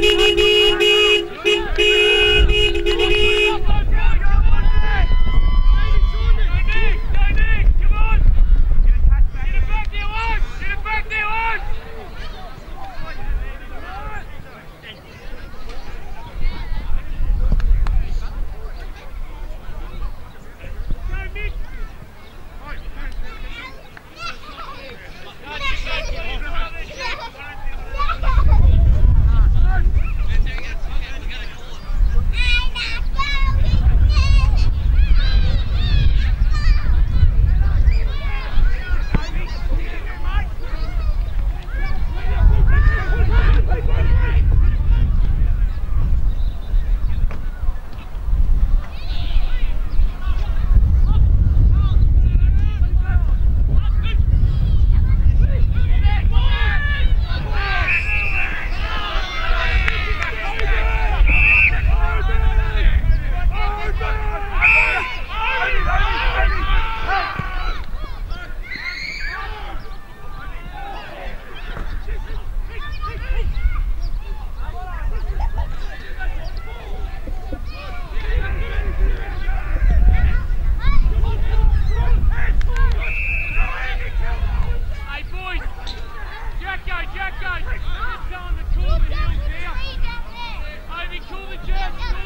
Thank you. Schulze, Jeff!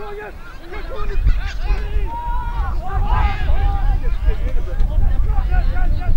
Yes, yes, yes.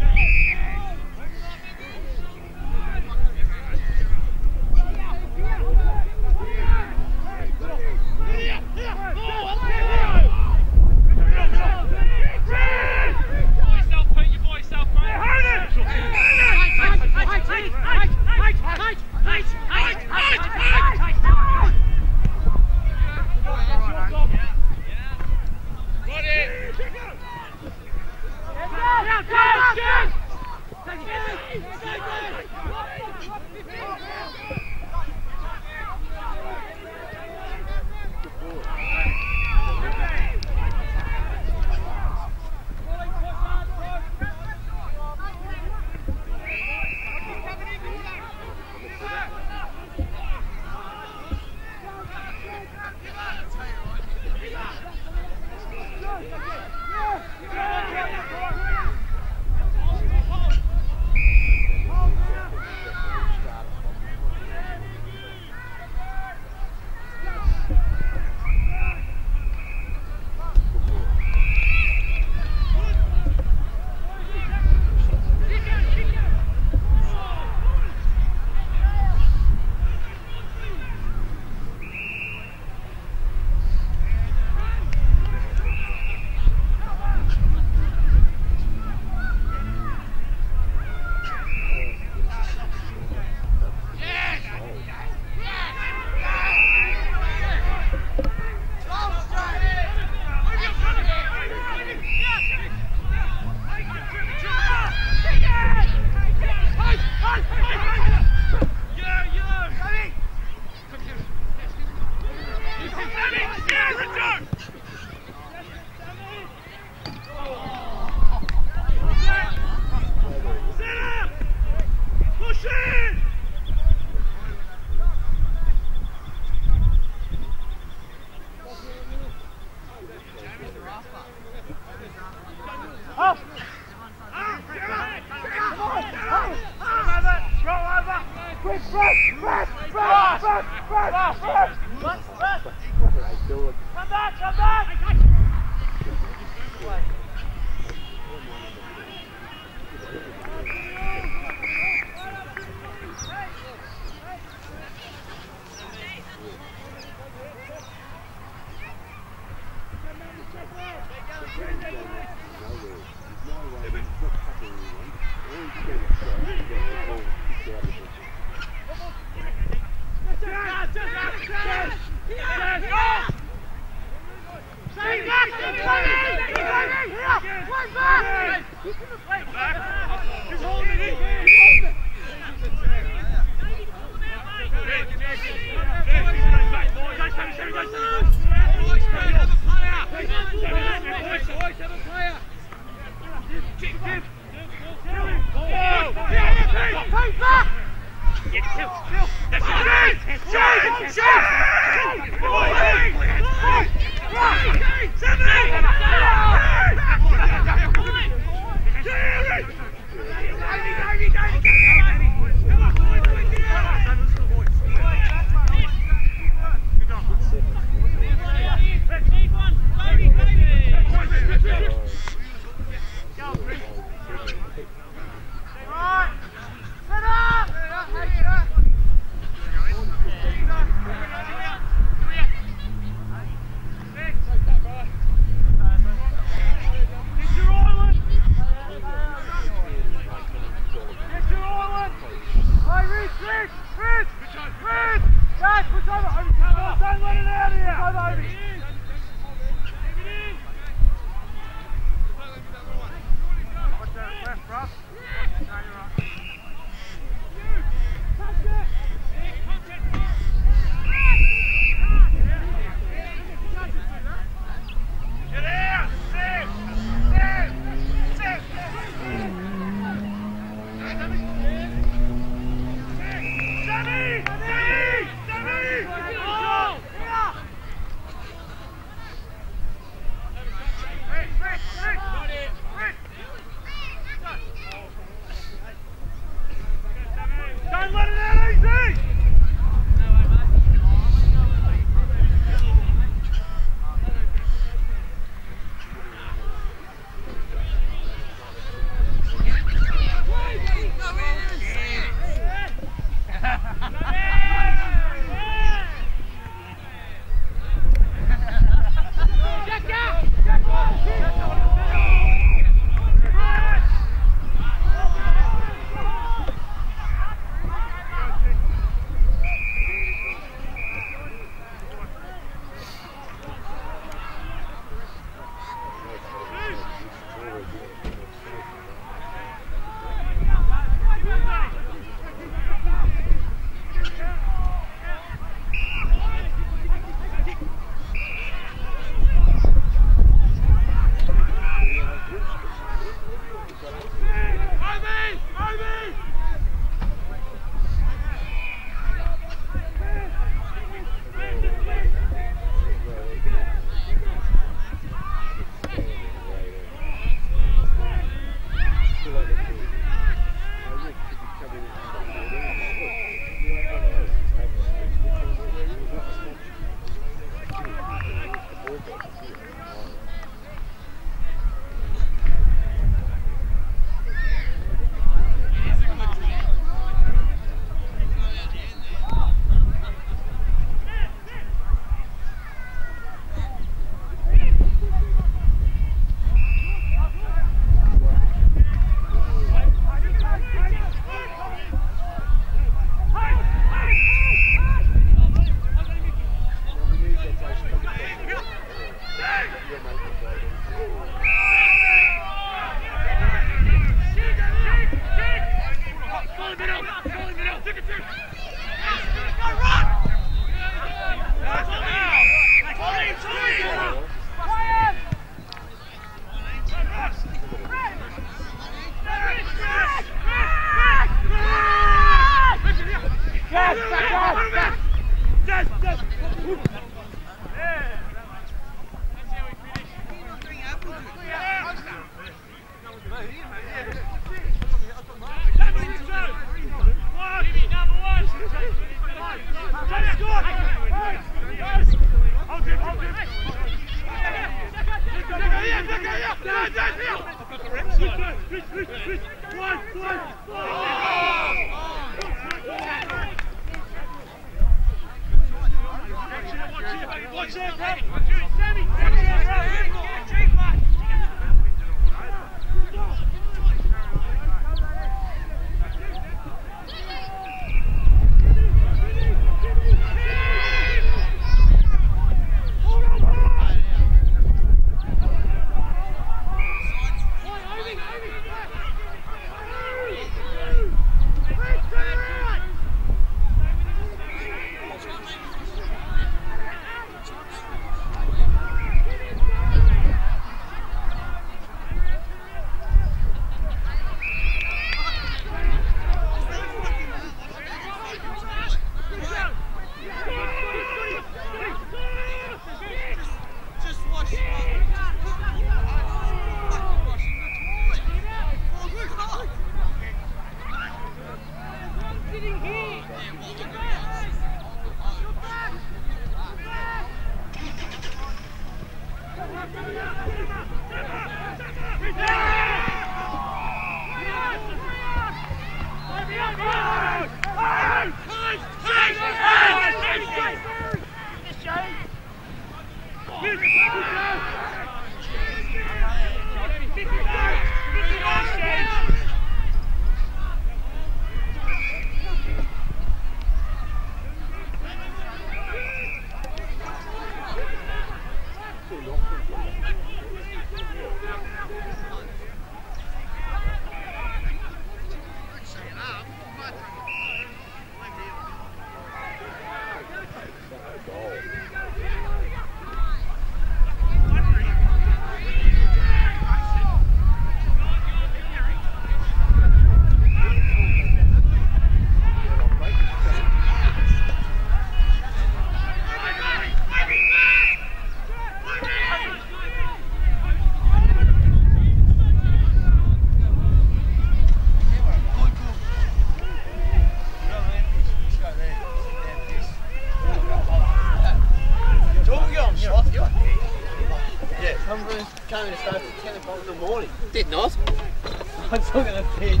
I'm still going to take.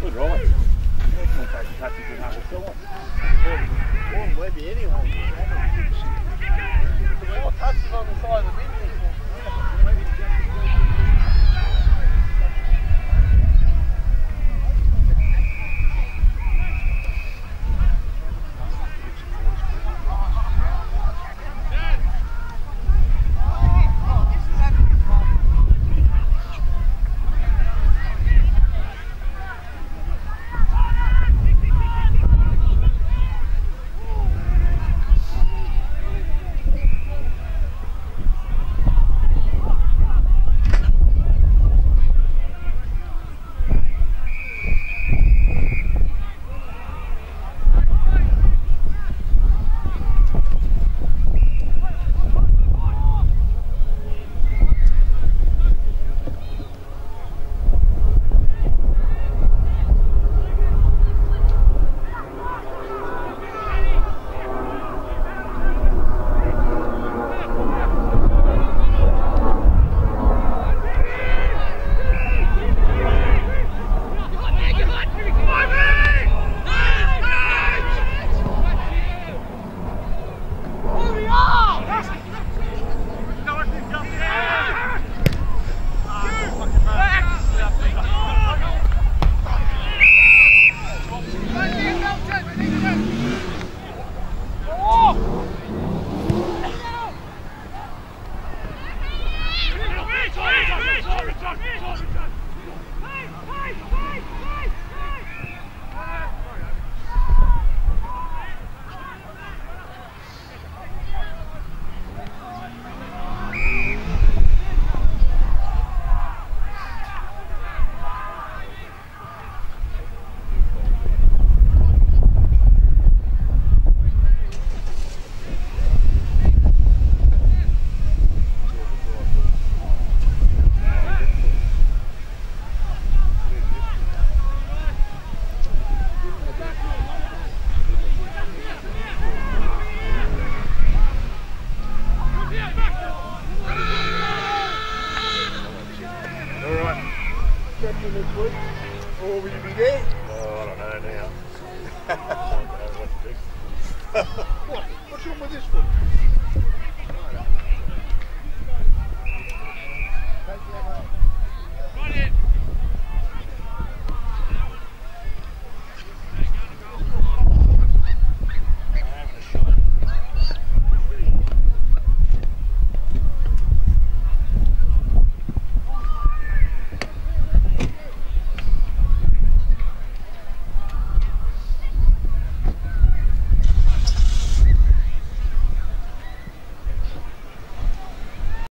Good right. Warm Webby anyway. Four touches on the side of the.